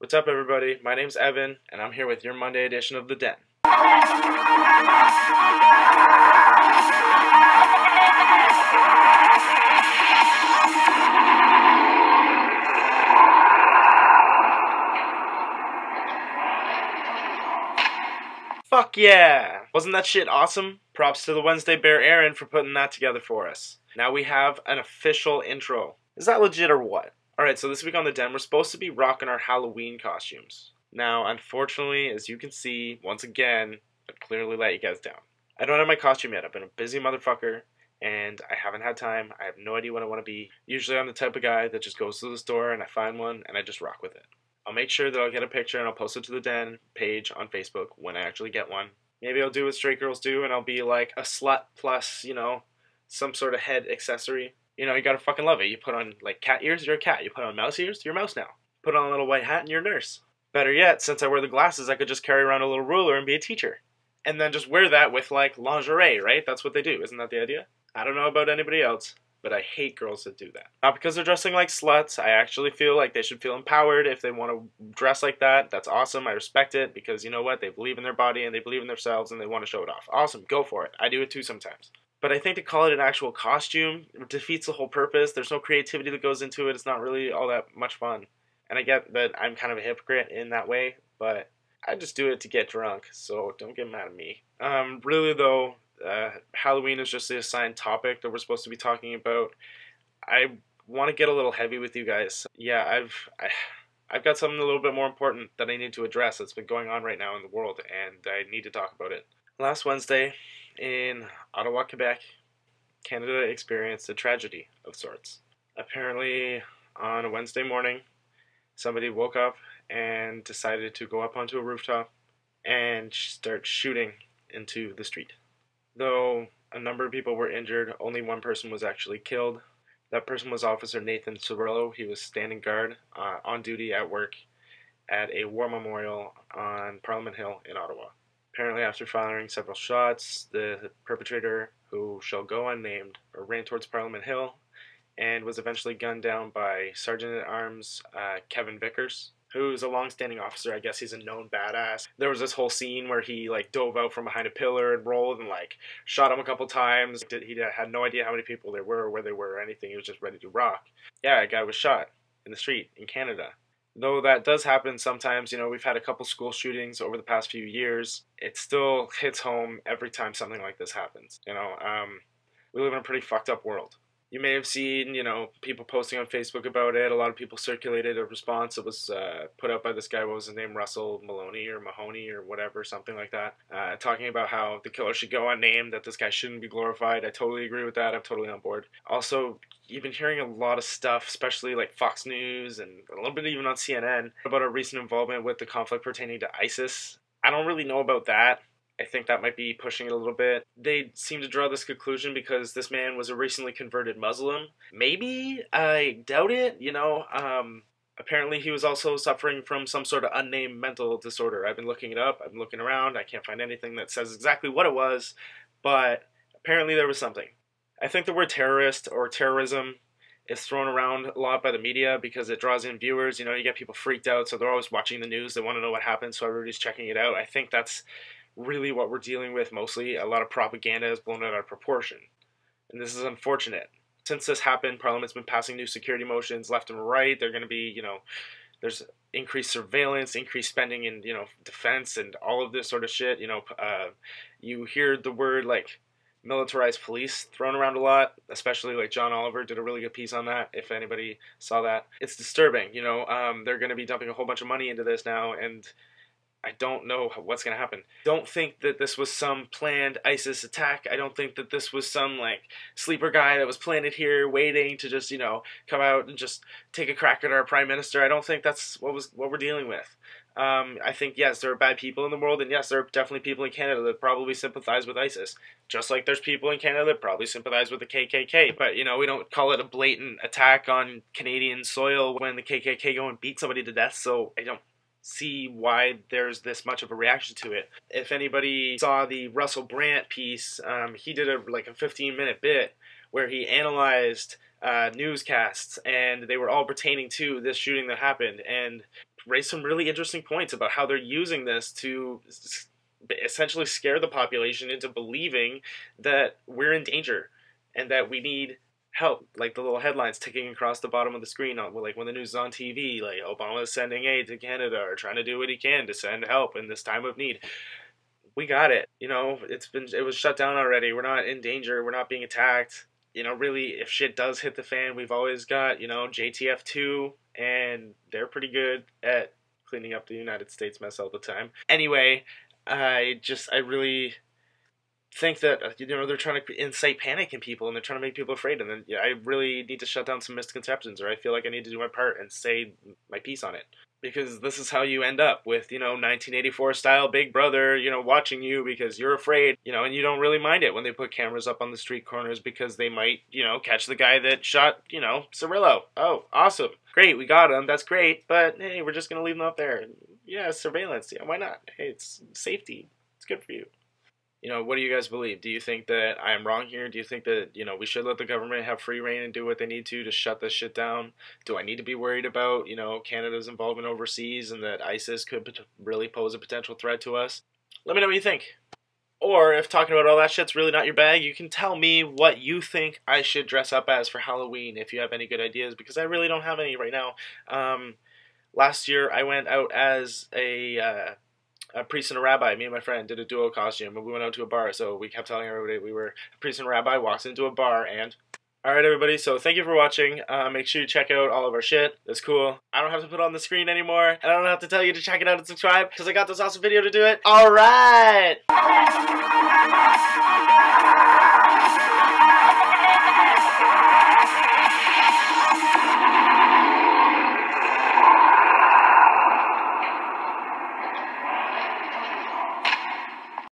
What's up, everybody? My name's Evan, and I'm here with your Monday edition of The Den. Fuck yeah! Wasn't that shit awesome? Props to the Wednesday Bear Aaron for putting that together for us. Now we have an official intro. Is that legit or what? Alright, so this week on The Den, we're supposed to be rocking our Halloween costumes. Now, unfortunately, as you can see, once again, I've clearly let you guys down. I don't have my costume yet. I've been a busy motherfucker, and I haven't had time. I have no idea what I want to be. Usually, I'm the type of guy that just goes to the store and I find one and I just rock with it. I'll make sure that I'll get a picture and I'll post it to the Den page on Facebook when I actually get one. Maybe I'll do what straight girls do and I'll be like a slut plus, you know, some sort of head accessory. You know, you gotta fucking love it. You put on like cat ears, you're a cat. You put on mouse ears, you're a mouse now. Put on a little white hat and you're a nurse. Better yet, since I wear the glasses, I could just carry around a little ruler and be a teacher. And then just wear that with like lingerie, right? That's what they do. Isn't that the idea? I don't know about anybody else, but I hate girls that do that. Not because they're dressing like sluts. I actually feel like they should feel empowered if they want to dress like that. That's awesome. I respect it because you know what? They believe in their body and they believe in themselves and they want to show it off. Awesome. Go for it. I do it too sometimes. But I think to call it an actual costume defeats the whole purpose. There's no creativity that goes into it. It's not really all that much fun. And I get that I'm kind of a hypocrite in that way, but I just do it to get drunk, so don't get mad at me. Um, really though, uh, Halloween is just the assigned topic that we're supposed to be talking about. I want to get a little heavy with you guys. Yeah, I've I, I've got something a little bit more important that I need to address that's been going on right now in the world, and I need to talk about it. Last Wednesday, in Ottawa, Quebec, Canada experienced a tragedy of sorts. Apparently, on a Wednesday morning, somebody woke up and decided to go up onto a rooftop and start shooting into the street. Though a number of people were injured, only one person was actually killed. That person was Officer Nathan Cirillo. He was standing guard uh, on duty at work at a war memorial on Parliament Hill in Ottawa. Apparently, after firing several shots, the perpetrator, who shall go unnamed, ran towards Parliament Hill and was eventually gunned down by Sergeant at Arms uh, Kevin Vickers, who's a long-standing officer. I guess he's a known badass. There was this whole scene where he like dove out from behind a pillar and rolled and like shot him a couple times. He had no idea how many people there were or where they were or anything. He was just ready to rock. Yeah, a guy was shot in the street in Canada. Though that does happen sometimes, you know, we've had a couple school shootings over the past few years. It still hits home every time something like this happens. You know, um, we live in a pretty fucked up world you may have seen, you know, people posting on Facebook about it. A lot of people circulated a response that was uh, put out by this guy. What was his name? Russell Maloney or Mahoney or whatever, something like that. Uh, talking about how the killer should go unnamed, that this guy shouldn't be glorified. I totally agree with that. I'm totally on board. Also, you've been hearing a lot of stuff, especially like Fox News and a little bit even on CNN, about a recent involvement with the conflict pertaining to ISIS. I don't really know about that. I think that might be pushing it a little bit. They seem to draw this conclusion because this man was a recently converted Muslim. Maybe I doubt it. You know, um, apparently he was also suffering from some sort of unnamed mental disorder. I've been looking it up. I've been looking around. I can't find anything that says exactly what it was, but apparently there was something. I think the word terrorist or terrorism is thrown around a lot by the media because it draws in viewers. You know, you get people freaked out, so they're always watching the news. They want to know what happened, so everybody's checking it out. I think that's really what we're dealing with mostly. A lot of propaganda is blown out of proportion. And this is unfortunate. Since this happened, Parliament's been passing new security motions left and right. They're going to be, you know, there's increased surveillance, increased spending in, you know, defense and all of this sort of shit. You know, uh, you hear the word like militarized police thrown around a lot, especially like John Oliver did a really good piece on that. If anybody saw that, it's disturbing. You know, um, they're going to be dumping a whole bunch of money into this now, and I don't know what's going to happen. Don't think that this was some planned ISIS attack. I don't think that this was some like sleeper guy that was planted here waiting to just, you know, come out and just take a crack at our prime minister. I don't think that's what was what we're dealing with. Um, I think yes, there are bad people in the world, and yes, there are definitely people in Canada that probably sympathize with ISIS, just like there's people in Canada that probably sympathize with the KKK. But you know, we don't call it a blatant attack on Canadian soil when the KKK go and beat somebody to death. So I don't see why there's this much of a reaction to it. If anybody saw the Russell Brand piece, um, he did a like a 15 minute bit where he analyzed uh, newscasts and they were all pertaining to this shooting that happened. And raised some really interesting points about how they're using this to essentially scare the population into believing that we're in danger and that we need help. Like the little headlines ticking across the bottom of the screen, uh, like when the news is on TV, like Obama is sending aid to Canada or trying to do what he can to send help in this time of need. We got it. You know, it's been it was shut down already. We're not in danger. We're not being attacked. You know, really, if shit does hit the fan, we've always got you know JTF two, and they're pretty good at cleaning up the United States mess all the time. Anyway, I just I really think that uh, you know they're trying to incite panic in people and they're trying to make people afraid and then yeah, I really need to shut down some misconceptions or I feel like I need to do my part and say my piece on it. Because this is how you end up with you know 1984 style big brother you know watching you because you're afraid you know and you don't really mind it when they put cameras up on the street corners because they might you know catch the guy that shot you know Cirillo. Oh awesome. Great we got him. That's great. But hey we're just gonna leave him up there. Yeah surveillance. Yeah why not? Hey it's safety. It's good for you you know, what do you guys believe? Do you think that I am wrong here? Do you think that, you know, we should let the government have free reign and do what they need to to shut this shit down? Do I need to be worried about, you know, Canada's involvement overseas and that ISIS could really pose a potential threat to us? Let me know what you think. Or if talking about all that shit's really not your bag, you can tell me what you think I should dress up as for Halloween if you have any good ideas, because I really don't have any right now. Um, last year I went out as a. Uh, a priest and a rabbi. Me and my friend did a duo costume, and we went out to a bar. So we kept telling everybody we were a priest and a rabbi. Walks into a bar, and all right, everybody. So thank you for watching. Uh, make sure you check out all of our shit. It's cool. I don't have to put on the screen anymore, and I don't have to tell you to check it out and subscribe because I got this awesome video to do it. All right.